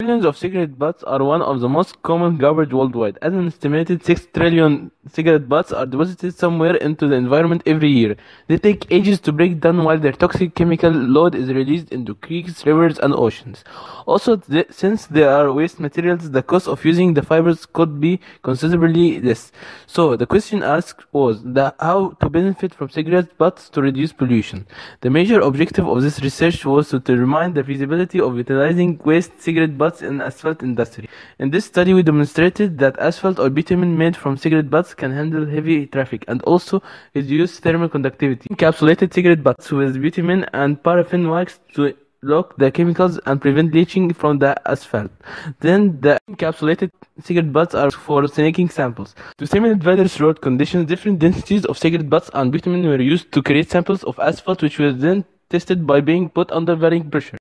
Millions of cigarette butts are one of the most common garbage worldwide. As an estimated 6 trillion cigarette butts are deposited somewhere into the environment every year. They take ages to break down while their toxic chemical load is released into creeks, rivers, and oceans. Also, th- since they are waste materials, the cost of using the fibers could be considerably less. So, the question asked was the, how to benefit from cigarette butts to reduce pollution. The major objective of this research was to determine the feasibility of utilizing waste cigarette butts in asphalt industry. In this study, we demonstrated that asphalt or bitumen made from cigarette butts can handle heavy traffic and also reduce thermal conductivity. Encapsulated cigarette butts with bitumen and paraffin wax to lock the chemicals and prevent leaching from the asphalt. Then the encapsulated cigarette butts are for snaking samples. To simulate various road conditions, different densities of cigarette butts and bitumen were used to create samples of asphalt which were then tested by being put under varying pressure.